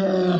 uh,